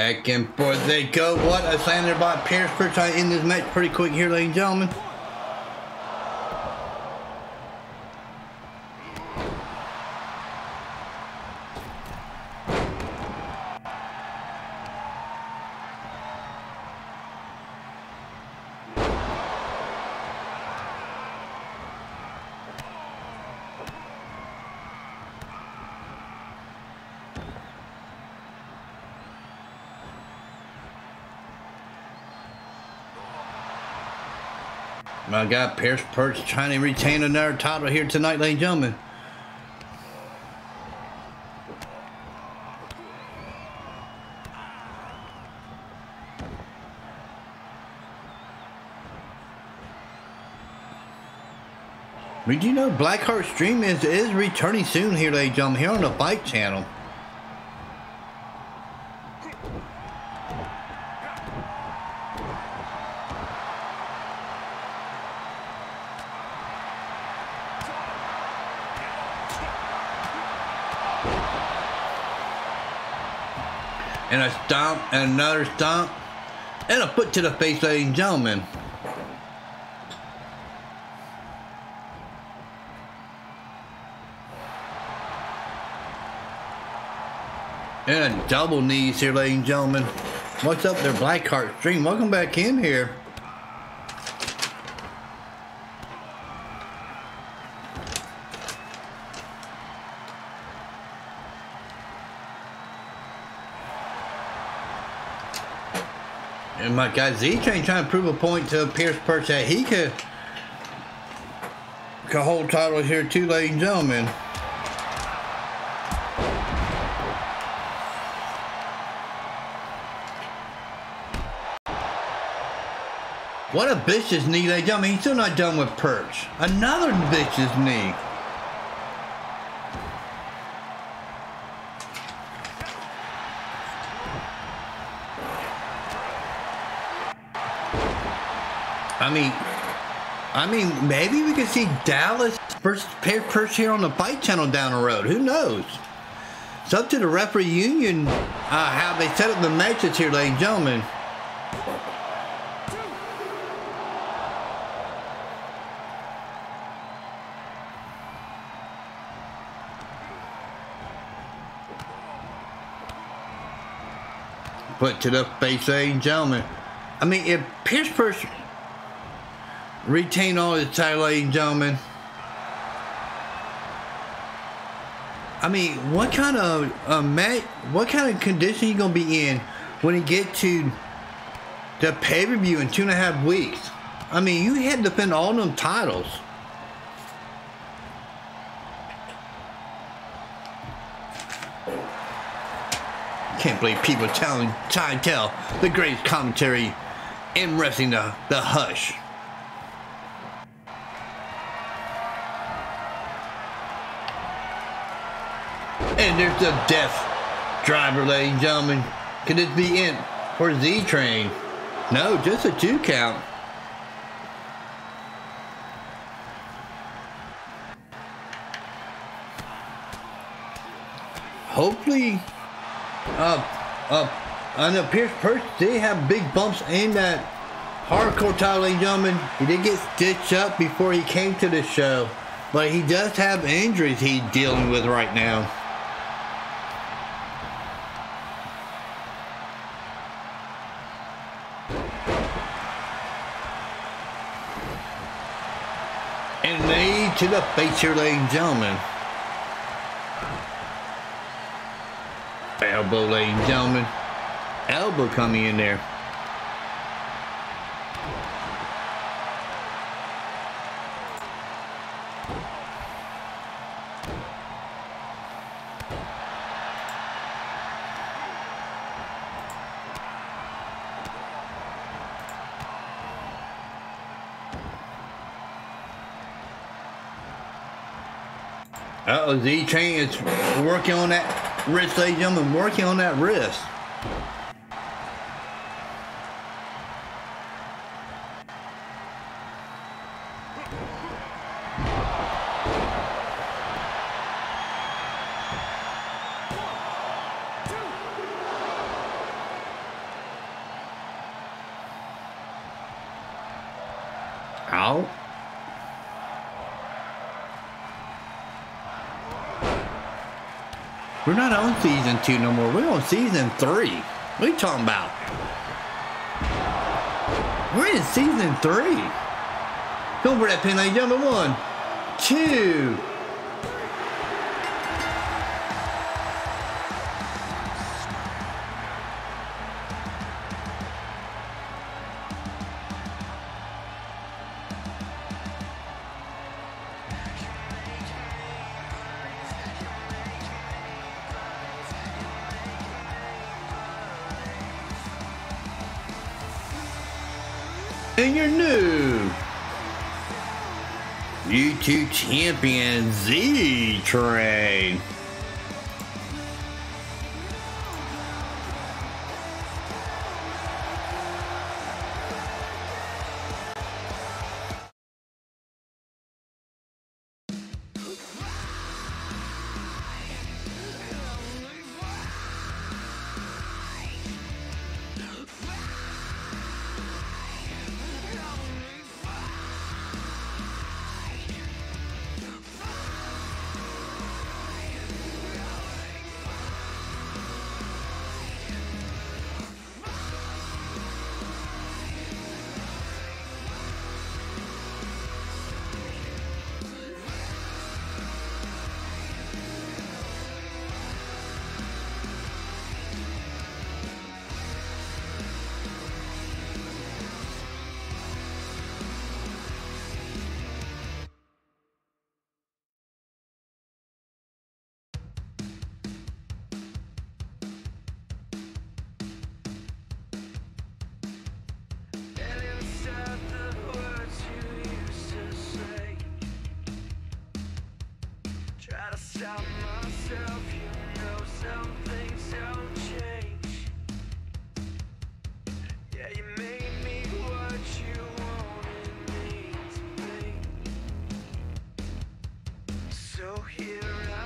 Back and forth they go. What a slander by Pierce for trying to this match pretty quick here, ladies and gentlemen. My guy Pierce Perch trying to retain another title here tonight, ladies and gentlemen. Did you know Blackheart Stream is, is returning soon here, ladies and gentlemen, here on the Fight Channel. And a stomp and another stomp and a foot to the face, ladies and gentlemen. And double knees here, ladies and gentlemen. What's up there, Blackheart Stream? Welcome back in here. My guy Z-Train trying to prove a point to Pierce Perch that he could, could hold titles here too, ladies and gentlemen. What a vicious knee, ladies and gentlemen. He's still not done with Perch. Another vicious knee. I mean, I mean, maybe we could see Dallas versus Perch here on the Fight Channel down the road. Who knows? It's up to the referee union uh, how they set up the matches here, ladies and gentlemen. Put to the face, ladies and gentlemen. I mean, if Pierce Perch retain all his title, ladies and gentlemen. I mean, what kind of uh, match, what kind of condition you gonna be in when you get to the pay per view in two and a half weeks? I mean, you had to defend all them titles. Can't believe people telling, to tell the greatest commentary in wrestling the, the hush. There's the death driver, ladies and gentlemen. Could this be it for Z Train? No, just a two count. Hopefully, uh, uh, I know Pierce Perch they have big bumps in that hardcore title, ladies and gentlemen. He did get stitched up before he came to the show, but he does have injuries he's dealing with right now. And to the ladies and gentlemen. Elbow, ladies and gentlemen. Elbow coming in there. Oh, Z Train is working on that wrist, ladies and gentlemen, working on that wrist. We're not on season two no more. We're on season three. What are you talking about? We're in season three. Go for that pin, ladies gentlemen. One, two. And your new YouTube champion Z Train.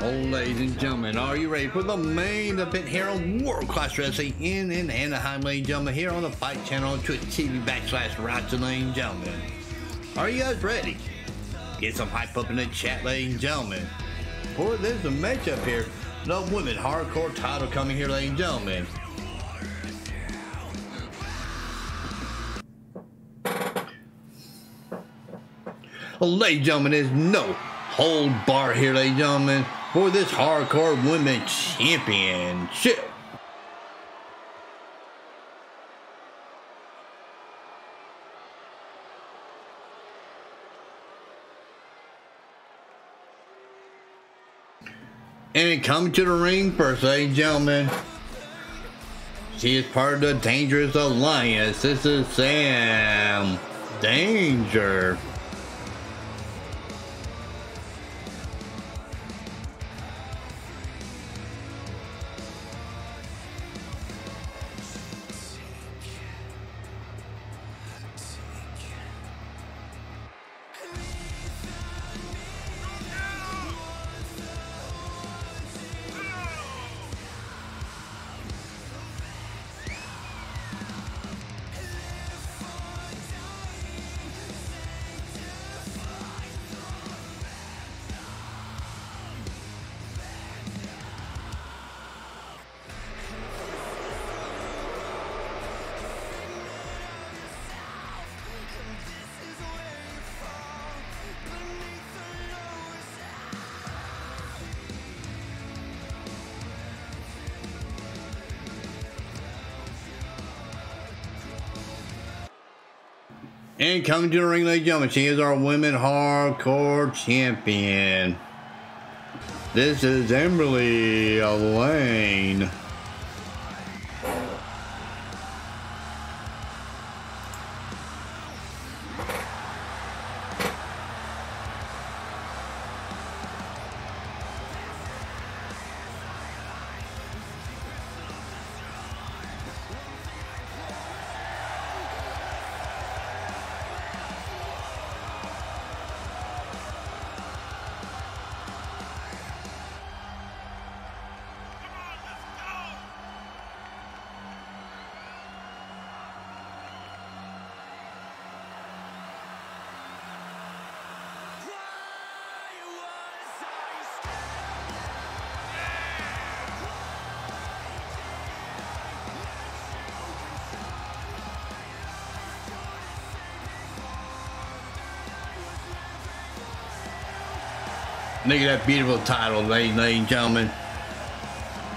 Oh, ladies and gentlemen, are you ready for the main event here on World Class Wrestling in, in Anaheim, ladies and gentlemen, here on the Fight Channel Twitch TV backslash Roger, ladies and gentlemen. Are you guys ready? Get some hype up in the chat, ladies and gentlemen. For this matchup here, No women hardcore title coming here, ladies and gentlemen. Well, ladies and gentlemen, there's no hold bar here, ladies and gentlemen, for this hardcore women's championship. And coming to the ring first, and gentlemen. She is part of the Dangerous Alliance. This is Sam Danger. And coming to the ring, ladies and gentlemen, she is our women hardcore champion. This is Emily Lane. Look at that beautiful title, ladies, ladies and gentlemen.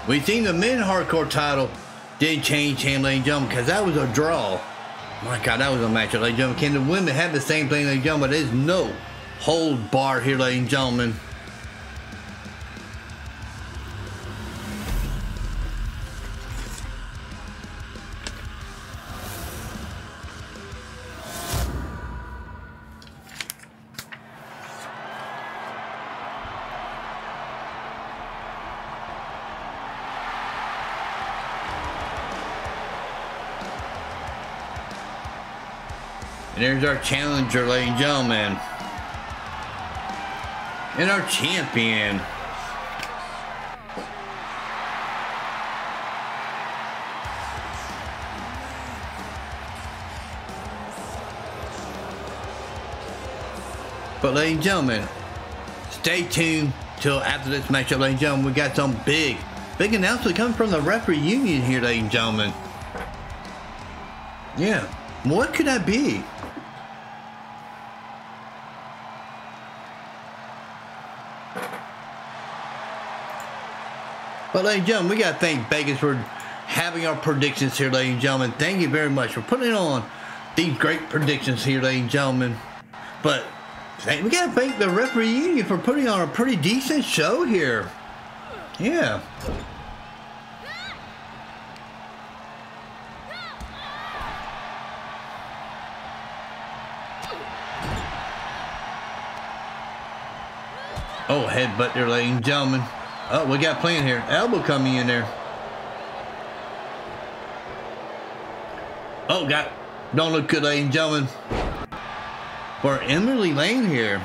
We've seen the men hardcore title did change hand, ladies and gentlemen, because that was a draw. My God, that was a matchup, ladies and gentlemen. Can the women have the same thing, ladies and gentlemen? There's no hold bar here, ladies and gentlemen. And there's our challenger, ladies and gentlemen. And our champion. But ladies and gentlemen, stay tuned till after this matchup, ladies and gentlemen. We got some big, big announcement coming from the referee union here, ladies and gentlemen. Yeah, what could that be? But ladies and gentlemen, we got to thank Vegas for having our predictions here, ladies and gentlemen. Thank you very much for putting on these great predictions here, ladies and gentlemen. But we got to thank the referee union for putting on a pretty decent show here. Yeah. Oh, headbutt there, ladies and gentlemen. Oh, we got playing here. Elbow coming in there. Oh, got don't look good, ladies and gentlemen. For Emily Lane here.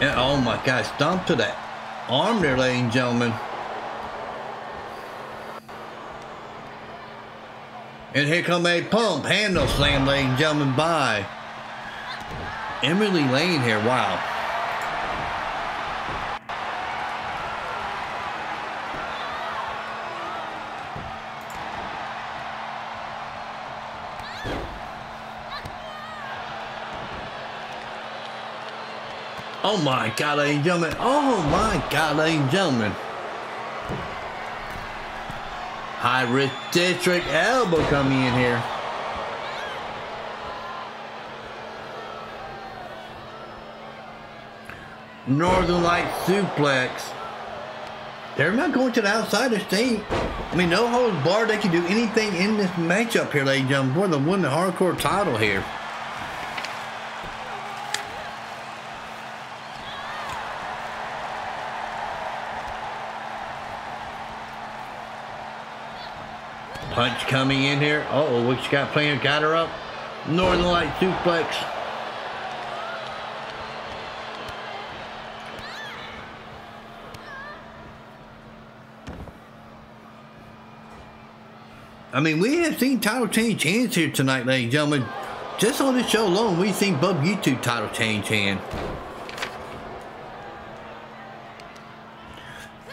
And, oh my God, stomp to that arm there, ladies and gentlemen. And here come a pump handle slam, ladies and gentlemen, by Emily Lane here. Wow. Oh my God, ladies and gentlemen. Oh my God, ladies and gentlemen. High risk district elbow coming in here. Northern Light suplex. They're not going to the outside of state. I mean, no holds barred. They can do anything in this matchup here, ladies and gentlemen, for the hardcore title here. Punch coming in here. Uh oh, what you got playing? Got her up. Northern Light suplex. I mean, we have seen title change hands here tonight, ladies and gentlemen. Just on this show alone, we've seen Bub YouTube title change hand.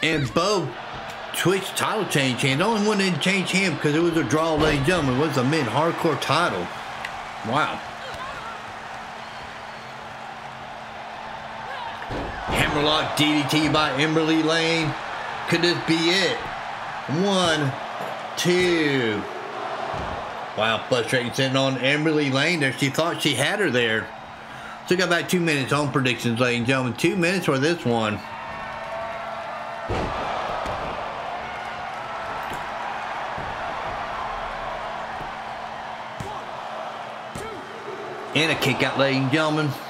And Bo Twitch title change hand. The only one didn't change hand because it was a draw, ladies and gentlemen, was the mid hardcore title. Wow. Hammerlock DDT by Emily Lane. Could this be it? One, two. Wow, frustrating sitting on Emily Lane there. She thought she had her there. Got about two minutes on predictions, ladies and gentlemen. Two minutes for this one. Kick out, ladies and gentlemen.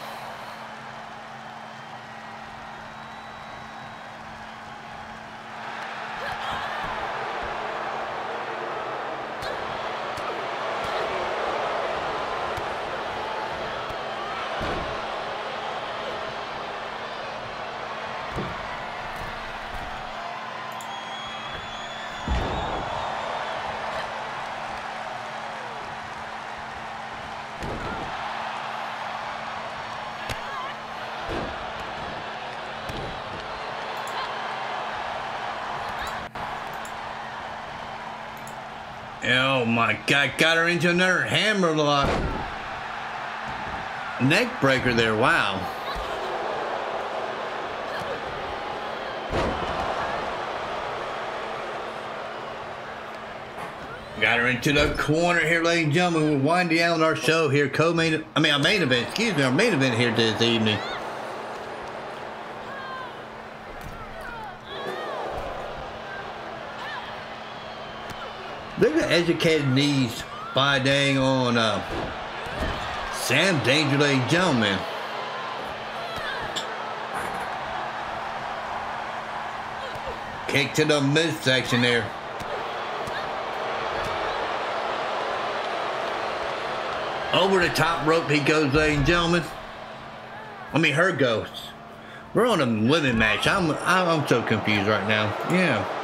My god, got her into another hammer lock. Neck breaker there, wow. Got her into the corner here, ladies and gentlemen. We're winding down our show here. Co-main, I mean, our main event, excuse me, our main event here this evening. Educated knees by dang on uh, Sam and gentlemen. Kick to the midsection there. Over the top rope he goes, ladies and gentlemen. I mean, her goes. We're on a women match. I'm I'm so confused right now. Yeah.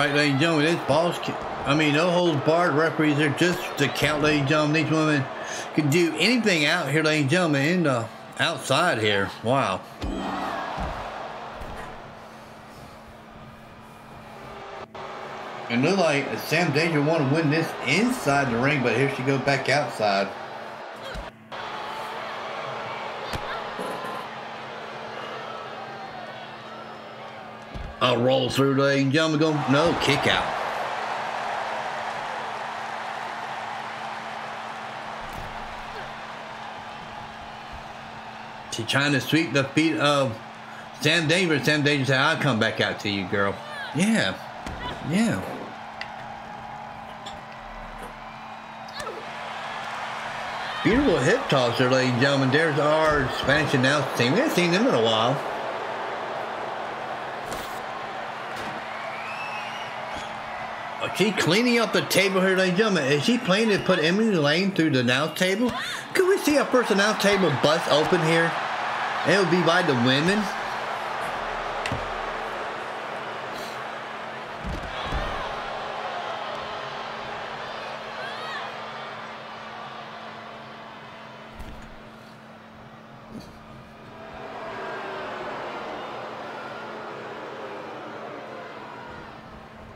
Right, ladies and gentlemen, this ca- I mean, no holds barred referees are just to count, ladies and gentlemen. These women can do anything out here, ladies and gentlemen, in the outside here. Wow. And look like Sam Danger want to win this inside the ring, but here she goes back outside. A roll through, and gentlemen. Go, no, kick out. She trying to sweep the feet of Sam Davis. Sam Davis said, I'll come back out to you, girl. Yeah. Yeah. Beautiful hip tosser, ladies and gentlemen. There's our Spanish announce team. We haven't seen them in a while. Oh, She cleaning up the table here, ladies and gentlemen. Is she planning to put Emily Lane through the announce table? Could we see our first announce table bust open here? It would be by the women.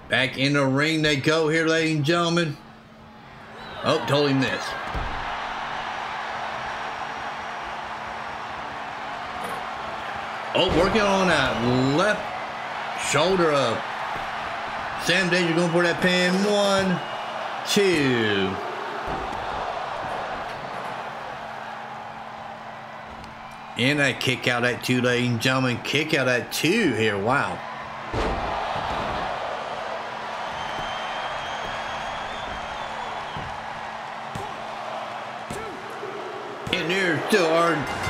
Back in the ring they go here, ladies and gentlemen. Oh, told him this. Oh, working on that left shoulder up. Sam Danger going for that pin. One, two. And that kick out at two, ladies and gentlemen. Kick out at two here. Wow.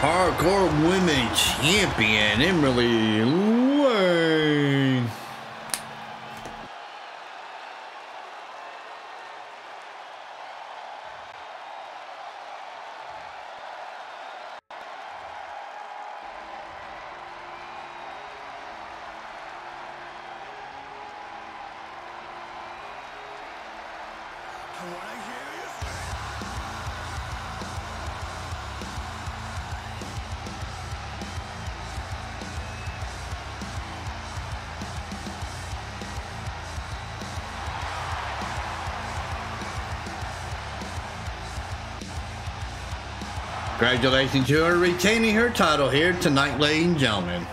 Hardcore Women champion, Emily Congratulations to her retaining her title here tonight, ladies and gentlemen.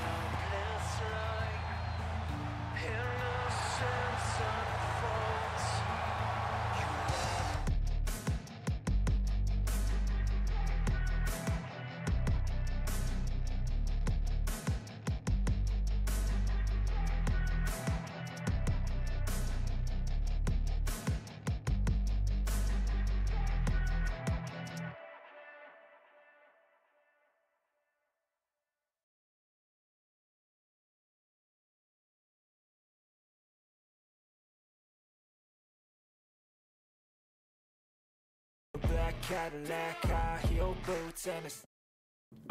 Cadillac, high heel boots, and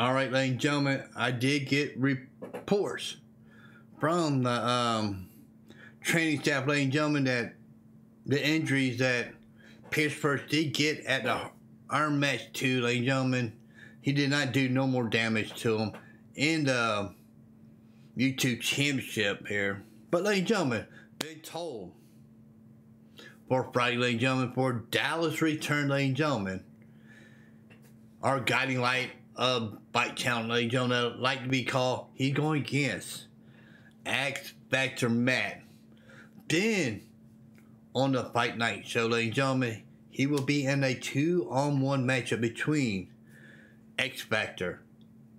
All right, ladies and gentlemen, I did get reports from the um, training staff, ladies and gentlemen, that the injuries that Pierce Perch did get at the arm Match 2, ladies and gentlemen, he did not do no more damage to him in the YouTube Championship here. But, ladies and gentlemen, big toll for Friday, ladies and gentlemen, for Dallas return, ladies and gentlemen our guiding light of Fight Channel, gentlemen, that like to be called, he's going against X Factor Matt. Then, on the Fight Night show, ladies and gentlemen, he will be in a two on one matchup between X Factor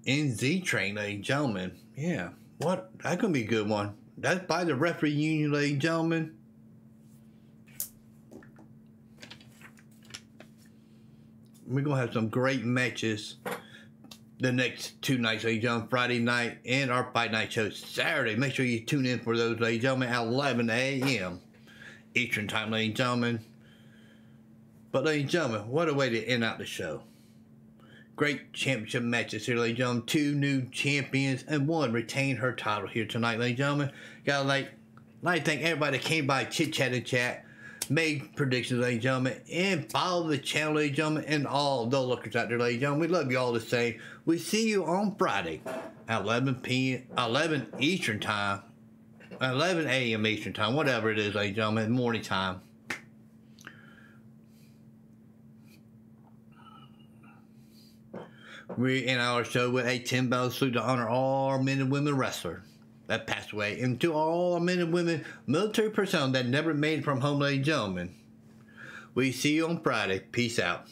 and Z Train, ladies and gentlemen. Yeah, what? That's going to be a good one. That's by the referee union, ladies and gentlemen. We're gonna have some great matches the next two nights, ladies and gentlemen, Friday night and our fight night show Saturday. Make sure you tune in for those, ladies and gentlemen, at 11 a.m. Eastern time, ladies and gentlemen. But, ladies and gentlemen, what a way to end out the show. Great championship matches here, ladies and gentlemen. Two new champions and one retained her title here tonight, ladies and gentlemen. Gotta like, like thank everybody that came by, chit chat and chat made predictions, ladies and gentlemen, and follow the channel, ladies and gentlemen, and all the lookers out there, ladies and gentlemen. We love you all the same. We see you on Friday at 11 p.m., 11 Eastern time, 11 a.m. Eastern time, whatever it is, ladies and gentlemen, morning time. We in our show with a 10 bell salute to honor all men and women wrestlers that passed away, and to all men and women military personnel that never made it from home, ladies and gentlemen. We see you on Friday. Peace out.